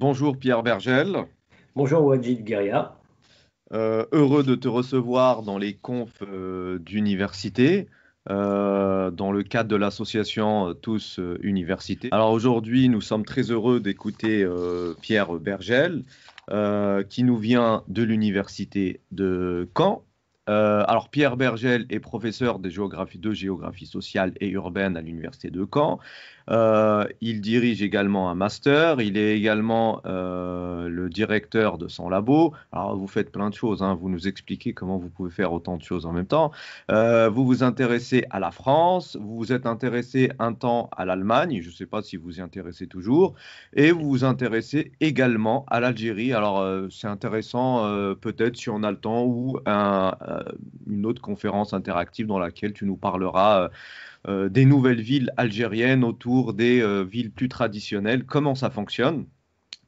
Bonjour Pierre Bergel. Bonjour Wajid Gueria. Euh, heureux de te recevoir dans les confs euh, d'université. Euh, dans le cadre de l'association Tous Université. Alors aujourd'hui, nous sommes très heureux d'écouter Pierre Bergel, qui nous vient de l'université de Caen. Euh, alors Pierre Bergel est professeur de géographie, de géographie sociale et urbaine à l'université de Caen. Euh, il dirige également un master. Il est également euh, le directeur de son labo. Alors vous faites plein de choses. Hein. Vous nous expliquez comment vous pouvez faire autant de choses en même temps. vous vous intéressez à la France. Vous vous êtes intéressé un temps à l'Allemagne. Je ne sais pas si vous y intéressez toujours. Et vous vous intéressez également à l'Algérie. Alors c'est intéressant peut-être si on a le temps ou un une autre conférence interactive dans laquelle tu nous parleras euh, euh, des nouvelles villes algériennes autour des villes plus traditionnelles, comment ça fonctionne.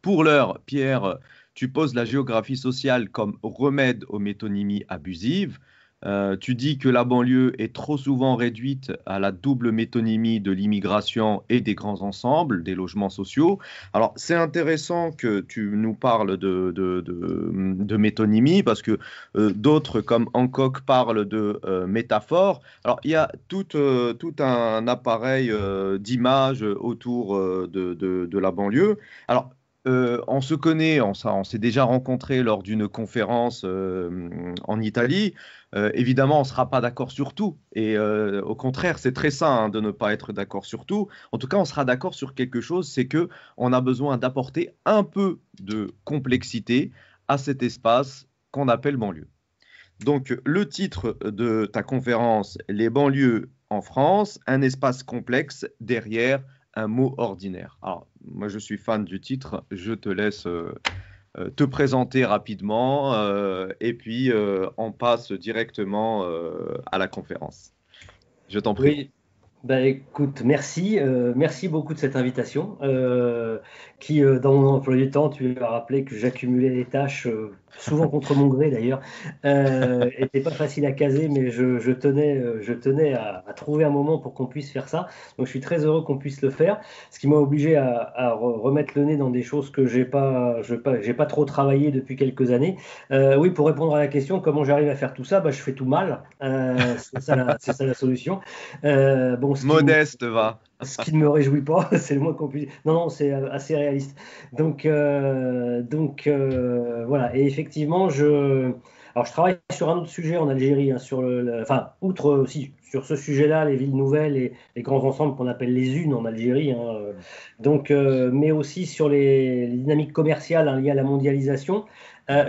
Pour l'heure, Pierre, tu poses la géographie sociale comme remède aux métonymies abusives. Euh, tu dis que la banlieue est trop souvent réduite à la double métonymie de l'immigration et des grands ensembles, des logements sociaux. Alors, c'est intéressant que tu nous parles de, métonymie parce que euh, d'autres, comme Hancock, parlent de euh, métaphore. Alors, il y a tout, un appareil d'image autour de, la banlieue. Alors, on se connaît, on, on s'est déjà rencontré lors d'une conférence en Italie. Euh, évidemment, on ne sera pas d'accord sur tout. Et euh, au contraire, c'est très sain hein, de ne pas être d'accord sur tout. En tout cas, on sera d'accord sur quelque chose, c'est que on a besoin d'apporter un peu de complexité à cet espace qu'on appelle banlieue. Donc, le titre de ta conférence, Les banlieues en France, un espace complexe derrière un mot ordinaire. Alors, moi, je suis fan du titre, je te laisse euh, te présenter rapidement euh, et puis euh, on passe directement à la conférence. Je t'en prie. Bah, écoute, merci, euh, merci beaucoup de cette invitation. Euh, qui, euh, dans mon emploi du temps, tu as rappelé que j'accumulais les tâches, souvent contre mon gré d'ailleurs, n'était pas facile à caser, mais je, tenais, je tenais à, trouver un moment pour qu'on puisse faire ça. Donc je suis très heureux qu'on puisse le faire, ce qui m'a obligé à, remettre le nez dans des choses que j'ai pas, je pas, pas trop travaillé depuis quelques années. oui, pour répondre à la question, comment j'arrive à faire tout ça, bah, je fais tout mal. c'est ça, ça, la solution. bon, Modeste, va. Ce qui ne me réjouit pas, c'est le moins qu'on puisse. Non, non, c'est assez réaliste. Donc, euh, donc euh, voilà. Et effectivement, je. Alors, je travaille sur un autre sujet en Algérie, hein, sur le, enfin, outre aussi sur ce sujet-là, les villes nouvelles et les grands ensembles qu'on appelle les unes en Algérie. Hein, donc, euh, mais aussi sur les, dynamiques commerciales hein, liées à la mondialisation.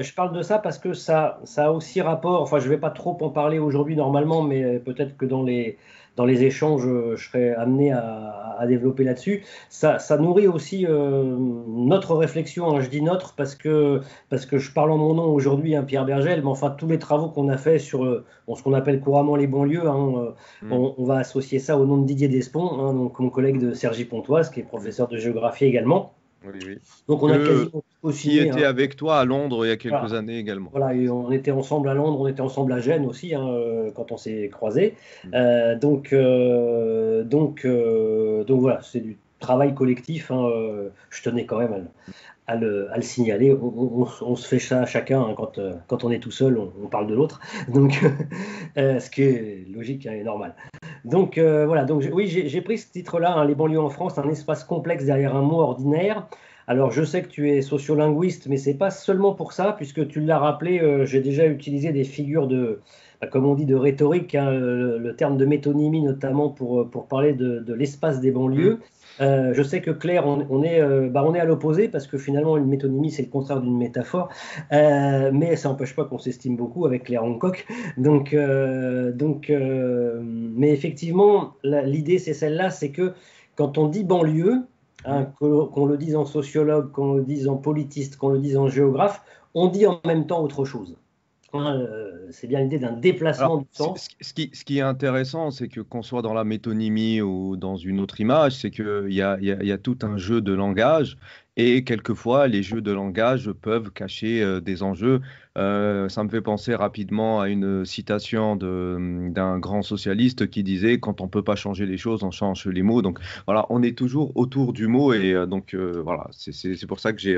Je parle de ça parce que ça, ça a aussi rapport. Enfin, je ne vais pas trop en parler aujourd'hui normalement, mais peut-être que dans les dans les échanges, je serais amené à, développer là-dessus. Ça, nourrit aussi euh, notre réflexion. Hein, je dis notre parce que, parce que je parle en mon nom aujourd'hui, hein, Pierre Bergel, mais enfin, tous les travaux qu'on a fait sur euh, ce qu'on appelle couramment les banlieues, hein, euh, mm. on, va associer ça au nom de Didier Despont, donc mon collègue de Sergi Pontoise, qui est professeur de géographie également. Donc on a aussi était hein. avec toi à Londres il y a quelques années également. Voilà, on était ensemble à Londres, on était ensemble à Gênes aussi hein, euh, quand on s'est croisés. Mm. Euh, donc, euh, donc, donc voilà, c'est du travail collectif. Hein, je tenais quand même à, le, signaler. On, se fait ça chacun quand, quand on est tout seul, on, parle de l'autre. Donc, ce qui est logique et normal. Donc voilà, donc oui, j'ai pris ce titre-là, Les banlieues en France, un espace complexe derrière un mot ordinaire. Alors, je sais que tu es sociolinguiste, mais c'est pas seulement pour ça, puisque tu l'as rappelé, euh, j'ai déjà utilisé des figures de, bah, comme on dit, de rhétorique, hein, le, terme de métonymie notamment pour, euh, pour parler de, l'espace des banlieues. Mmh. Euh, je sais que Claire, on, est, bah, on est à l'opposé parce que finalement, une métonymie, c'est le contraire d'une métaphore. mais ça n'empêche pas qu'on s'estime beaucoup avec Claire Hancock. Donc, donc mais effectivement, l'idée, c'est celle-là c'est que quand on dit banlieue, Hein, qu'on le dise en sociologue, qu'on le dise en politiste, qu'on le dise en géographe, on dit en même temps autre chose. Hein, euh, c'est bien l'idée d'un déplacement du temps. Ce qui, ce qui, est intéressant, c'est que qu'on soit dans la métonymie ou dans une autre image, c'est qu'il y a, y a, tout un jeu de langage et quelquefois les jeux de langage peuvent cacher euh, des enjeux Euh, ça me fait penser rapidement à une citation d'un grand socialiste qui disait quand on peut pas changer les choses, on change les mots. Donc voilà, on est toujours autour du mot et euh, donc euh, voilà, c'est pour ça que j'ai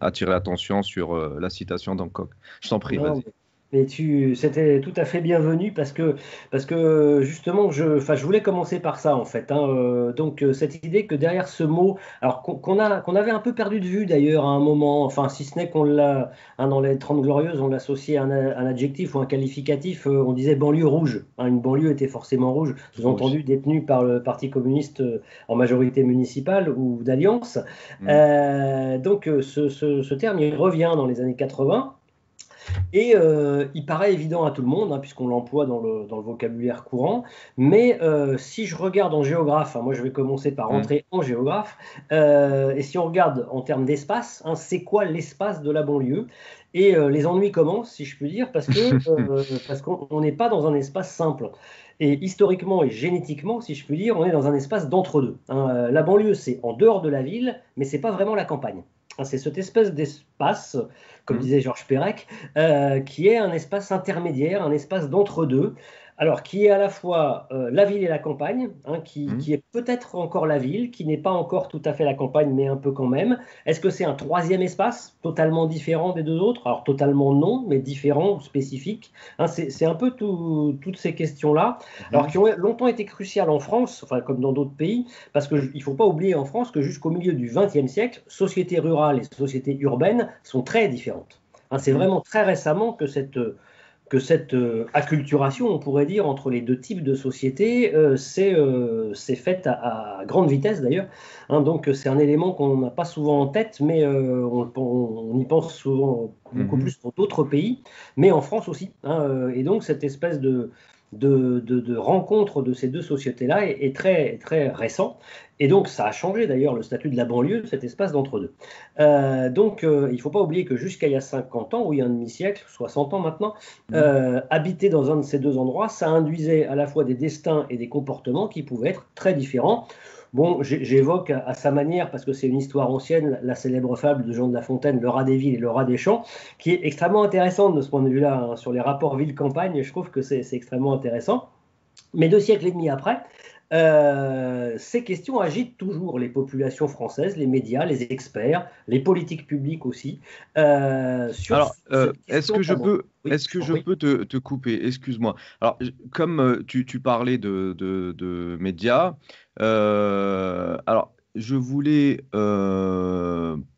attiré l'attention sur la citation d'Hancock. Je t'en prie, vas-y. Mais tu, c'était tout à fait bienvenu parce que, parce que justement, je, enfin, je voulais commencer par ça en fait. Hein, euh, donc euh, cette idée que derrière ce mot, alors qu'on a, qu'on avait un peu perdu de vue d'ailleurs à un moment, enfin si ce n'est qu'on l'a, hein, dans les 30 glorieuses, on l'associait à un, un, adjectif ou un qualificatif, euh, on disait banlieue rouge. Hein, une banlieue était forcément rouge, sous-entendu détenue par le Parti communiste en majorité municipale ou d'alliance. Mmh. donc ce, ce, ce terme il revient dans les années 80. Et euh, il paraît évident à tout le monde, hein, puisqu'on l'emploie dans le, dans le, vocabulaire courant. Mais euh, si je regarde en géographe, hein, moi je vais commencer par rentrer mm. en géographe, euh, et si on regarde en termes d'espace, hein, c'est quoi l'espace de la banlieue? Et les ennuis commencent, si je puis dire, parce que parce qu'on n'est pas dans un espace simple. Et historiquement et génétiquement, si je puis dire, on est dans un espace d'entre-deux. la banlieue, c'est en dehors de la ville, mais c'est pas vraiment la campagne. C'est cette espèce d'espace comme mmh. disait Georges Perec, euh, qui est un espace intermédiaire, un espace d'entre-deux, alors qui est à la fois euh, la ville et la campagne, hein, qui, mmh. qui, est peut-être encore la ville, qui n'est pas encore tout à fait la campagne, mais un peu quand même. Est-ce que c'est un troisième espace, totalement différent des deux autres? Alors totalement non, mais différent, spécifique. Hein, c'est un peu tout, toutes ces questions-là, mmh. alors qui ont longtemps été cruciales en France, enfin comme dans d'autres pays, parce qu'il ne faut pas oublier en France que jusqu'au milieu du XXe siècle, sociétés rurales et sociétés urbaines sont très différentes. Hein, c'est mmh. vraiment très récemment que cette que cette euh, acculturation, on pourrait dire, entre les deux types de sociétés, euh, euh, c'est faite à, grande vitesse d'ailleurs. Hein, donc c'est un élément qu'on n'a pas souvent en tête, mais on, y pense souvent beaucoup mhm. plus pour d'autres pays, mais en France aussi. Hein, et donc cette espèce de, de, de, rencontre de ces deux sociétés-là est, très, très récent. Et donc, ça a changé d'ailleurs le statut de la banlieue, cet espace d'entre-deux. Euh, donc, euh, il ne faut pas oublier que jusqu'à il y a 50 ans, ou il y a un demi-siècle, 60 ans maintenant, mmh. euh, habiter dans un de ces deux endroits, ça induisait à la fois des destins et des comportements qui pouvaient être très différents. Bon, j'évoque à, sa manière, parce que c'est une histoire ancienne, la célèbre fable de Jean de La Fontaine, Le rat des villes et le rat des champs, qui est extrêmement intéressante de ce point de vue-là, hein, sur les rapports ville-campagne, je trouve que c'est extrêmement intéressant. Mais deux siècles et demi après, euh, ces questions agitent toujours les populations françaises, les médias, les experts, les politiques publiques aussi. Euh, Alors, euh, est-ce que je peux, est-ce que je peux te, couper? Excuse-moi. Alors, comme tu, parlais de, de médias, alors je voulais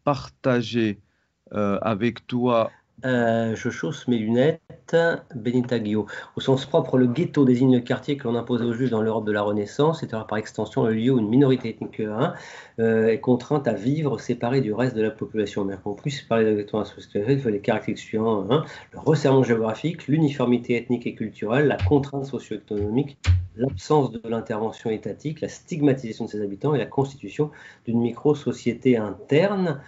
partager avec toi je chausse mes lunettes. Benita Guillot. Au sens propre, le ghetto désigne le quartier que l'on imposait aux Juifs dans l'Europe de la Renaissance, c'est alors par extension le lieu où une minorité ethnique hein, euh, est contrainte à vivre séparée du reste de la population. Mais pour plus parler de ghetto il faut les caractéristiques suivantes hein. le resserrement géographique, l'uniformité ethnique et culturelle, la contrainte socio-économique, l'absence de l'intervention étatique, la stigmatisation de ses habitants et la constitution d'une micro-société interne.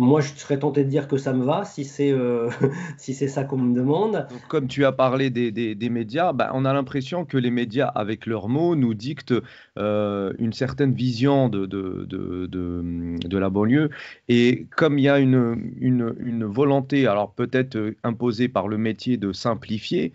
Moi, je serais tenté de dire que ça me va si c'est euh, si c'est ça qu'on me demande. comme tu as parlé des, des, médias, bah, on a l'impression que les médias, avec leurs mots, nous dictent euh, une certaine vision de, de, de, de, la banlieue. Et comme il y a une, une, une volonté, alors peut-être euh, imposée par le métier de simplifier,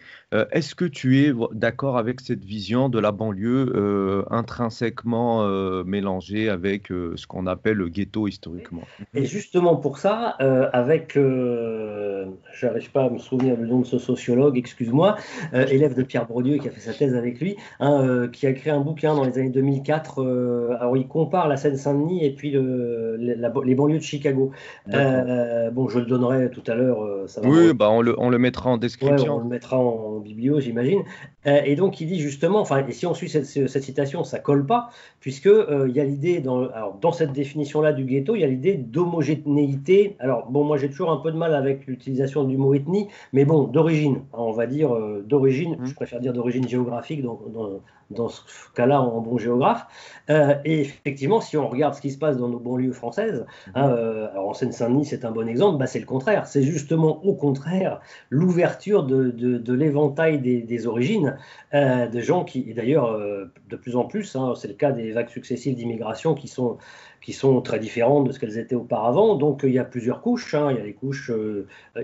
est-ce que tu es d'accord avec cette vision de la banlieue intrinsèquement mélangée avec ce qu'on appelle le ghetto historiquement? Et justement, pour ça, euh, avec, euh, j'arrive pas à me souvenir du nom de ce sociologue, excuse-moi, euh, élève de Pierre Bourdieu qui a fait sa thèse avec lui, hein, qui a créé un bouquin dans les années 2004. alors il compare la Seine-Saint-Denis et puis le, les banlieues de Chicago. bon, je le donnerai tout à l'heure. oui, bah on le, on le mettra en description. on le mettra en, biblio, j'imagine. et donc il dit justement, enfin, et si on suit cette, cette citation, ça colle pas, puisque il y a l'idée dans, dans cette définition-là du ghetto, il y a l'idée d'homogénéité alors, bon, moi j'ai toujours un peu de mal avec l'utilisation du mot ethnie, mais bon, d'origine, hein, on va dire euh, d'origine, mmh. je préfère dire d'origine géographique dans, dans, ce cas-là en bon géographe. Euh, et effectivement, si on regarde ce qui se passe dans nos banlieues françaises, mmh. hein, euh, alors en Seine-Saint-Denis c'est un bon exemple, bah, c'est le contraire. C'est justement au contraire l'ouverture de, de, l'éventail des, des, origines, de gens qui, et d'ailleurs de plus en plus, hein, c'est le cas des vagues successives d'immigration qui sont qui sont très différentes de ce qu'elles étaient auparavant. Donc il y a plusieurs couches. Hein. Il y a les couches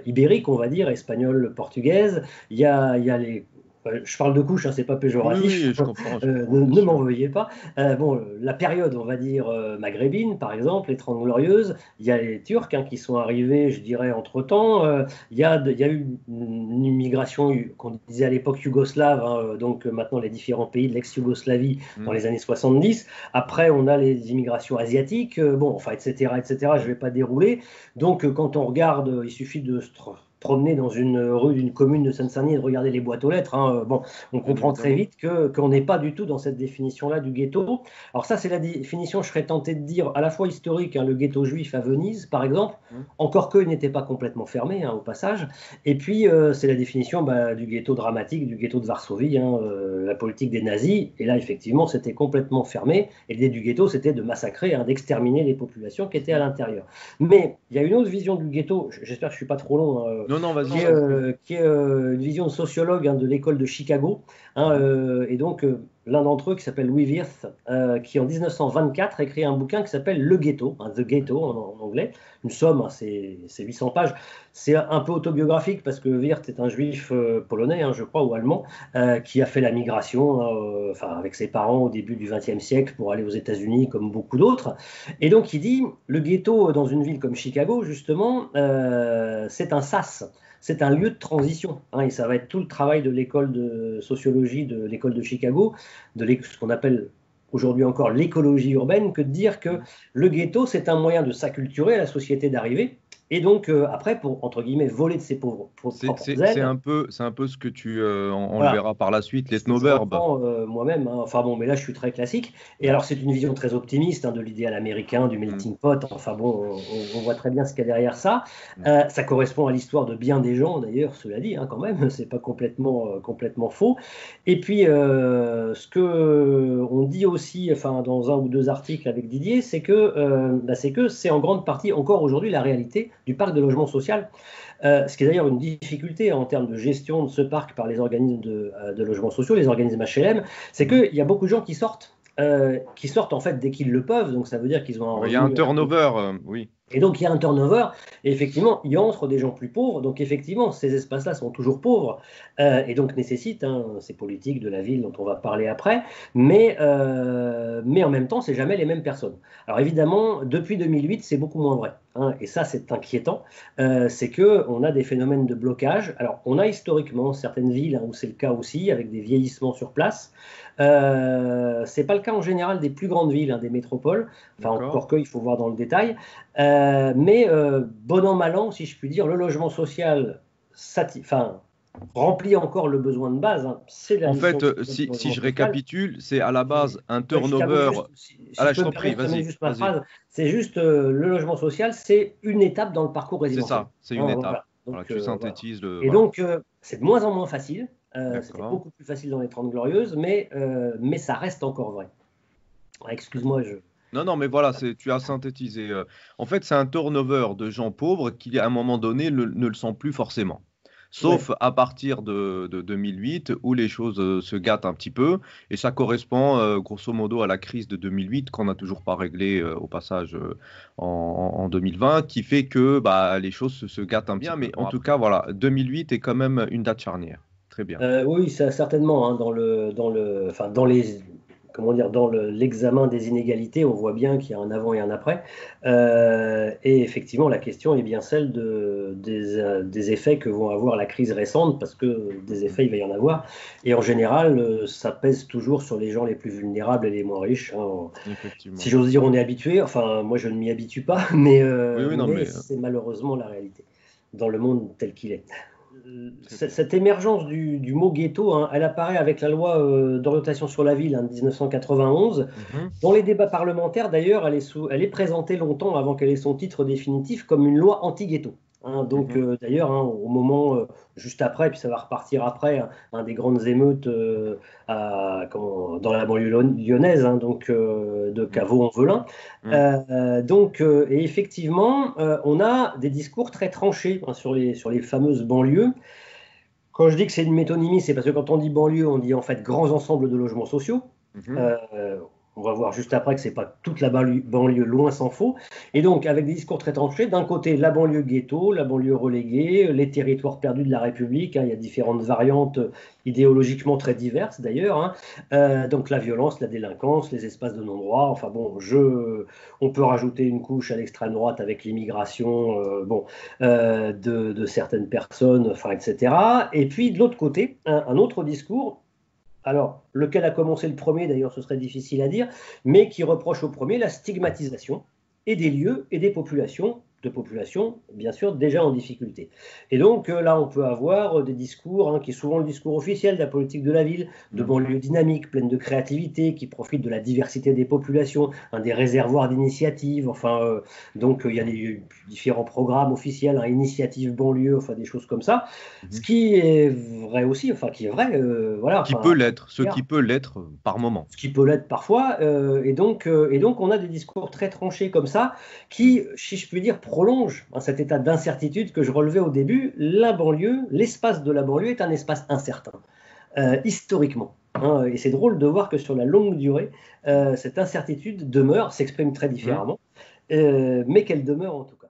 ibériques, on va dire, espagnoles, portugaises. Il y a, il y a les je parle de couches, hein, c'est pas péjoratif. Oui, je comprends. Euh, ne, m'en veuillez pas. Euh, bon, la période, on va dire euh, maghrébine, par exemple, les Trente Glorieuses, il y a les Turcs hein, qui sont arrivés, je dirais, entre temps. il, y a il y a eu une immigration qu'on disait à l'époque yougoslave, hein, donc maintenant les différents pays de l'ex-Yougoslavie mm. dans les années 70. Après, on a les immigrations asiatiques, bon, enfin, etc., etc. Je vais pas dérouler. Donc, quand on regarde, il suffit de promener dans une rue d'une commune de Seine-Saint-Denis et de regarder les boîtes aux lettres, hein, bon, on comprend très vite que qu'on n'est pas du tout dans cette définition-là du ghetto. Alors ça, c'est la définition, je serais tenté de dire, à la fois historique, hein, le ghetto juif à Venise, par exemple, mmh. encore qu'il n'était pas complètement fermé, hein, au passage. Et puis, euh, c'est la définition bah, du ghetto dramatique, du ghetto de Varsovie, euh, la politique des nazis. Et là, effectivement, c'était complètement fermé. Et l'idée du ghetto, c'était de massacrer, d'exterminer les populations qui étaient à l'intérieur. Mais il y a une autre vision du ghetto, j'espère que je ne suis pas trop long, non, non, Qui est, euh, euh, une vision de sociologue hein, de l'école de Chicago. Hein, euh, et donc, l'un d'entre eux, qui s'appelle Louis Wirth, qui en 1924 écrit un bouquin qui s'appelle Le Ghetto, hein, The Ghetto en, anglais. Une somme, c'est 800 pages. C'est un peu autobiographique parce que Wirth est un juif polonais, je crois, ou allemand, qui a fait la migration avec ses parents au début du XXe siècle pour aller aux États-Unis, comme beaucoup d'autres. Et donc, il dit le ghetto dans une ville comme Chicago, justement, c'est un sas c'est un lieu de transition. Hein, et ça va être tout le travail de l'école de sociologie de l'école de Chicago, de ce qu'on appelle aujourd'hui encore l'écologie urbaine, que de dire que le ghetto, c'est un moyen de s'acculturer à la société d'arrivée, et donc, euh, après, pour, entre guillemets, voler de ses pauvres, C'est un, peu, un peu ce que tu, euh, on, le verra par la suite, les snowbirds. Euh, Moi-même, hein. enfin bon, mais là, je suis très classique. Et alors, c'est une vision très optimiste hein, de l'idéal américain, du melting mm. pot. Enfin bon, on, voit très bien ce qu'il y a derrière ça. Mm. Euh, ça correspond à l'histoire de bien des gens, d'ailleurs, cela dit, hein, quand même, c'est pas complètement, complètement faux. Et puis, ce que on dit aussi, enfin, dans un ou deux articles avec Didier, c'est que bah, c'est que c'est en grande partie encore aujourd'hui la réalité du parc de logement social, euh, ce qui est d'ailleurs une difficulté en termes de gestion de ce parc par les organismes de, euh, de logements sociaux, les organismes HLM, c'est qu'il y a beaucoup de gens qui sortent, euh, qui sortent en fait dès qu'ils le peuvent, donc ça veut dire qu'ils ont un... Il y a un turnover, oui. Et donc il y a un turnover, et effectivement, il y entre des gens plus pauvres, donc effectivement, ces espaces-là sont toujours pauvres, euh, et donc nécessitent hein, ces politiques de la ville dont on va parler après, mais, euh, mais en même temps, c'est jamais les mêmes personnes. Alors évidemment, depuis 2008, c'est beaucoup moins vrai, hein, et ça c'est inquiétant, euh, c'est qu'on a des phénomènes de blocage. Alors on a historiquement certaines villes hein, où c'est le cas aussi, avec des vieillissements sur place, c'est pas le cas en général des plus grandes villes, des métropoles. Enfin, encore que, il faut voir dans le détail. Euh, mais euh, bon an, mal an, si je puis dire, le logement social enfin, remplit encore le besoin de base. Hein. en fait, euh, si, si je récapitule, c'est à la base un turnover. à la prie, vas-y. C'est juste le logement social, c'est une étape dans le parcours résidentiel. C'est ça, c'est une étape. tu synthétises Et donc, c'est de moins en moins facile. Euh, c'était beaucoup plus facile dans les 30 Glorieuses, mais, euh, mais ça reste encore vrai. Excuse-moi, je. Non, non, mais voilà, tu as synthétisé. Euh. En fait, c'est un turnover de gens pauvres qui, à un moment donné, ne le sont plus forcément. Sauf à partir de, 2008 où les choses se gâtent un petit peu. Et ça correspond grosso modo à la crise de 2008 qu'on n'a toujours pas réglée au passage en, 2020, qui fait que bah, les choses se, gâtent un bien. Mais en tout cas, voilà, 2008 est quand même une date charnière. Très bien. Euh, oui, certainement. Hein, dans, le, dans, le, dans les comment dire, dans l'examen des inégalités, on voit bien qu'il y a un avant et un après. Euh, et effectivement, la question est bien celle de, des, effets que vont avoir la crise récente, parce que des effets, il va y en avoir. Et en général, euh, ça pèse toujours sur les gens les plus vulnérables et les moins riches. Hein. Si j'ose dire, on est habitué. Enfin, moi, je ne m'y habitue pas, mais, mais c'est malheureusement la réalité dans le monde tel qu'il est cette émergence du, mot ghetto, hein, elle apparaît avec la loi euh, d'orientation sur la ville en hein, 1991. Mhm. Dans les débats parlementaires, d'ailleurs, elle, elle, est présentée longtemps avant qu'elle ait son titre définitif comme une loi anti-ghetto. Hein, donc mhm. euh, d'ailleurs, hein, au moment euh, juste après, puis ça va repartir après, hein, des grandes émeutes euh, à, dans la banlieue lyonnaise, donc de mhm. Caveau-en-Velin. Mhm. donc, et effectivement, on a des discours très tranchés sur, les, sur les fameuses banlieues. Quand je dis que c'est une métonymie, c'est parce que quand on dit banlieue, on dit en fait grands ensembles de logements sociaux On va voir juste après que c'est pas toute la banlieue, loin s'en faut. Et donc, avec des discours très tranchés, d'un côté, la banlieue ghetto, la banlieue reléguée, les territoires perdus de la République. Hein, il y a différentes variantes idéologiquement très diverses d'ailleurs. Hein. Euh, donc, la violence, la délinquance, les espaces de non-droit. Enfin bon, on peut rajouter une couche à l'extrême droite avec l'immigration euh, bon, euh, de, certaines personnes, etc. Et puis, de l'autre côté, un autre discours alors, lequel a commencé le premier, d'ailleurs, ce serait difficile à dire, mais qui reproche au premier la stigmatisation et des lieux et des populations de population, bien sûr, déjà en difficulté. Et donc euh, là, on peut avoir euh, des discours, hein, qui est souvent le discours officiel de la politique de la ville, de banlieues dynamiques, pleines de créativité, qui profitent de la diversité des populations, un des réservoirs d'initiatives, enfin, euh, donc il y a des différents programmes officiels, hein, initiatives banlieue, enfin des choses comme ça, mmh. ce qui est vrai aussi, enfin qui est vrai, voilà. Qui peut l'être, ce qui peut l'être par moment. Ce qui peut l'être parfois, et, donc, et donc on a des discours très tranchés comme ça, qui, si je puis dire, prolonge hein, cet état d'incertitude que je relevais au début. La banlieue, l'espace de la banlieue est un espace incertain, euh, historiquement. Hein, et c'est drôle de voir que sur la longue durée, euh, cette incertitude demeure, s'exprime très différemment, mmh. euh, mais qu'elle demeure en tout cas.